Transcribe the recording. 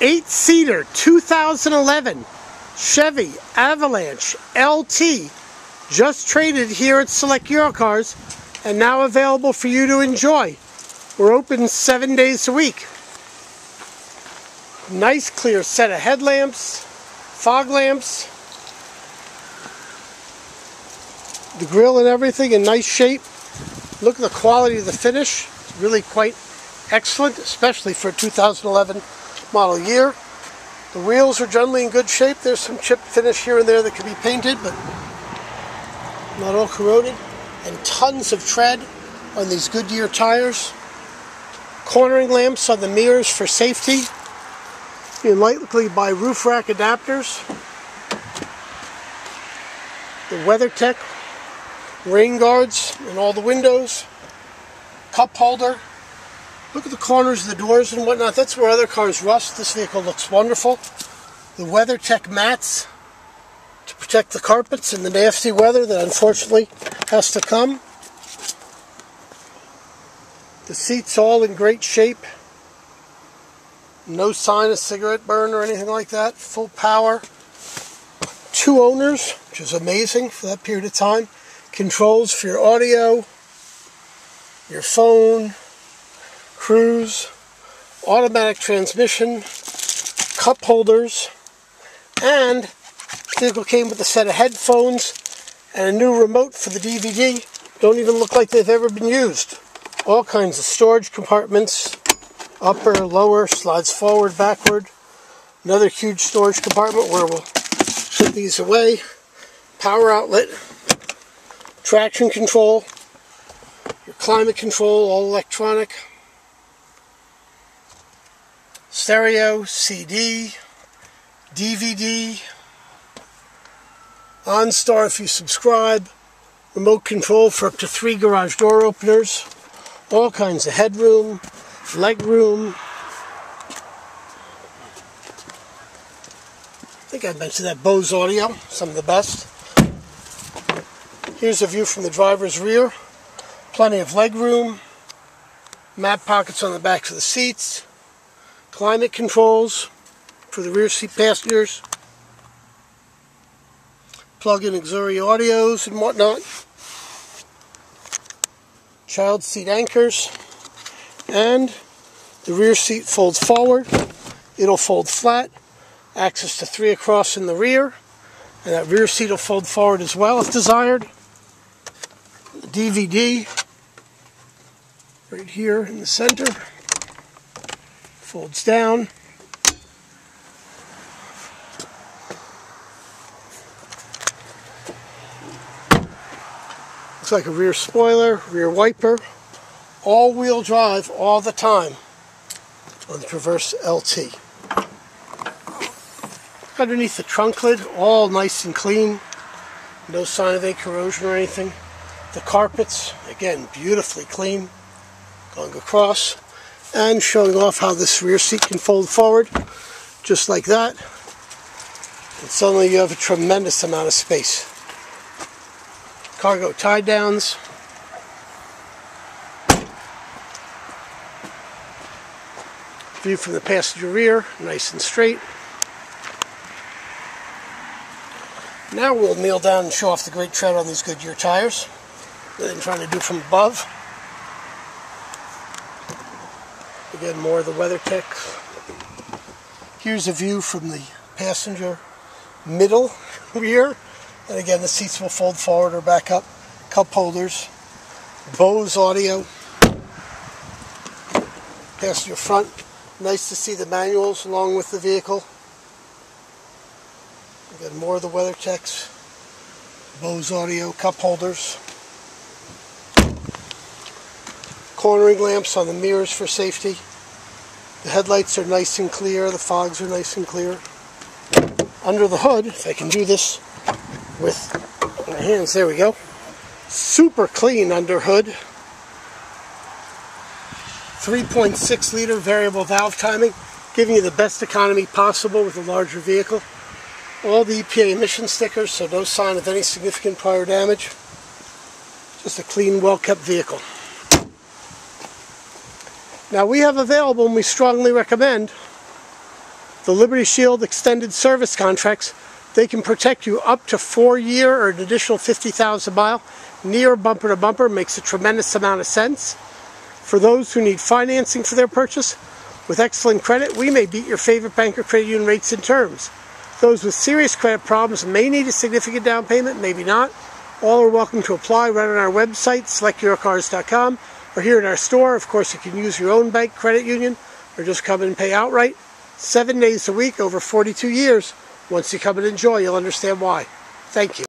eight-seater 2011 Chevy Avalanche LT just traded here at Select Euro Cars and now available for you to enjoy. We're open seven days a week. Nice clear set of headlamps, fog lamps, the grill and everything in nice shape. Look at the quality of the finish. It's really quite excellent, especially for 2011 model year. The wheels are generally in good shape. There's some chip finish here and there that can be painted, but not all corroded. And tons of tread on these Goodyear tires. Cornering lamps on the mirrors for safety. You likely by roof rack adapters. The WeatherTech rain guards in all the windows. Cup holder Look at the corners of the doors and whatnot. That's where other cars rust. This vehicle looks wonderful. The WeatherTech mats to protect the carpets in the nasty weather that unfortunately has to come. The seats all in great shape. No sign of cigarette burn or anything like that. Full power. Two owners, which is amazing for that period of time. Controls for your audio, your phone, cruise, automatic transmission, cup holders, and the vehicle came with a set of headphones and a new remote for the DVD. Don't even look like they've ever been used. All kinds of storage compartments, upper, lower, slides forward, backward. Another huge storage compartment where we'll put these away. Power outlet, traction control, your climate control, all electronic stereo, CD, DVD, OnStar if you subscribe, remote control for up to three garage door openers, all kinds of headroom, leg room. I think I mentioned that Bose audio, some of the best. Here's a view from the driver's rear. Plenty of leg room, mat pockets on the backs of the seats, climate controls for the rear seat passengers, plug-in auxiliary audios and whatnot, child seat anchors, and the rear seat folds forward, it'll fold flat, access to three across in the rear, and that rear seat will fold forward as well if desired. The DVD right here in the center folds down. Looks like a rear spoiler, rear wiper, all-wheel drive all the time on the Traverse LT. Underneath the trunk lid, all nice and clean. No sign of any corrosion or anything. The carpets, again, beautifully clean. Going across and showing off how this rear seat can fold forward just like that. And suddenly you have a tremendous amount of space. Cargo tie downs. View from the passenger rear nice and straight. Now we'll kneel down and show off the great tread on these Goodyear tires that I'm trying to do from above Again, more of the WeatherTech. Here's a view from the passenger middle rear. And again, the seats will fold forward or back up. Cup holders. Bose audio. Passenger front. Nice to see the manuals along with the vehicle. Again, more of the WeatherTechs. Bose audio cup holders. cornering lamps on the mirrors for safety. The headlights are nice and clear, the fogs are nice and clear. Under the hood, if I can do this with my hands, there we go. Super clean under hood. 3.6 liter variable valve timing, giving you the best economy possible with a larger vehicle. All the EPA emission stickers, so no sign of any significant prior damage. Just a clean, well-kept vehicle. Now we have available and we strongly recommend The Liberty Shield extended service contracts, they can protect you up to four year or an additional 50,000 mile. Near bumper to bumper makes a tremendous amount of sense. For those who need financing for their purchase, with excellent credit, we may beat your favorite bank or credit union rates and terms. Those with serious credit problems may need a significant down payment, maybe not. All are welcome to apply right on our website, selecteurocars.com, or here in our store. Of course, you can use your own bank credit union or just come and pay outright. Seven days a week over 42 years. Once you come and enjoy, you'll understand why. Thank you.